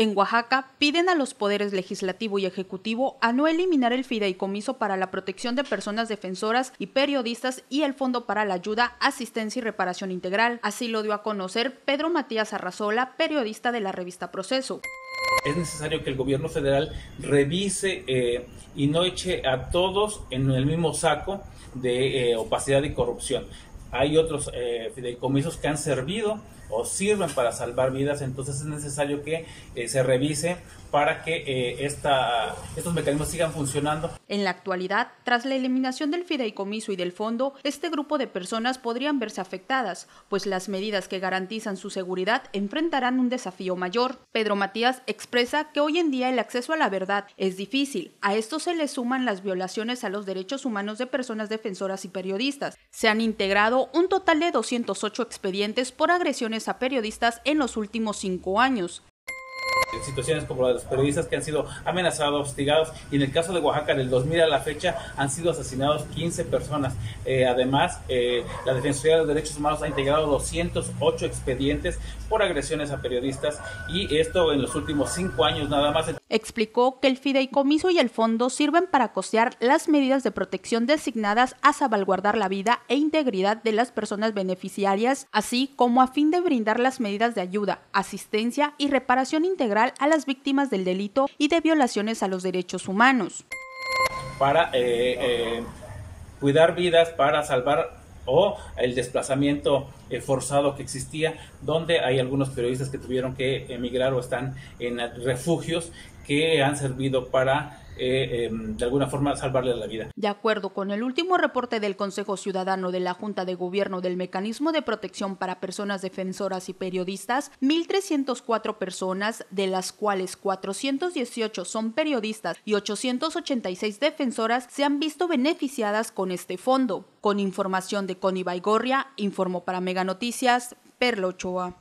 En Oaxaca piden a los poderes legislativo y ejecutivo a no eliminar el fideicomiso para la protección de personas defensoras y periodistas y el Fondo para la Ayuda, Asistencia y Reparación Integral. Así lo dio a conocer Pedro Matías Arrazola, periodista de la revista Proceso. Es necesario que el gobierno federal revise eh, y no eche a todos en el mismo saco de eh, opacidad y corrupción. Hay otros eh, fideicomisos que han servido o sirven para salvar vidas, entonces es necesario que eh, se revise para que eh, esta, estos mecanismos sigan funcionando. En la actualidad, tras la eliminación del fideicomiso y del fondo, este grupo de personas podrían verse afectadas, pues las medidas que garantizan su seguridad enfrentarán un desafío mayor. Pedro Matías expresa que hoy en día el acceso a la verdad es difícil. A esto se le suman las violaciones a los derechos humanos de personas defensoras y periodistas. Se han integrado un total de 208 expedientes por agresiones a periodistas en los últimos cinco años situaciones como la de los periodistas que han sido amenazados, hostigados, y en el caso de Oaxaca, del 2000 a la fecha, han sido asesinados 15 personas. Eh, además, eh, la Defensoría de los Derechos Humanos ha integrado 208 expedientes por agresiones a periodistas, y esto en los últimos cinco años nada más. Explicó que el fideicomiso y el fondo sirven para costear las medidas de protección designadas a salvaguardar la vida e integridad de las personas beneficiarias, así como a fin de brindar las medidas de ayuda, asistencia y reparación integral a las víctimas del delito y de violaciones a los derechos humanos. Para eh, eh, cuidar vidas, para salvar o el desplazamiento eh, forzado que existía, donde hay algunos periodistas que tuvieron que emigrar o están en refugios que han servido para em, de alguna forma salvarle la vida. De acuerdo con el último reporte del Consejo Ciudadano de la Junta de Gobierno del Mecanismo de Protección para Personas Defensoras y Periodistas, 1.304 personas, de las cuales 418 son periodistas y 886 defensoras, se han visto beneficiadas con este fondo. Con información de Connie Baigorria, informó para Mega Noticias, Perlo Ochoa.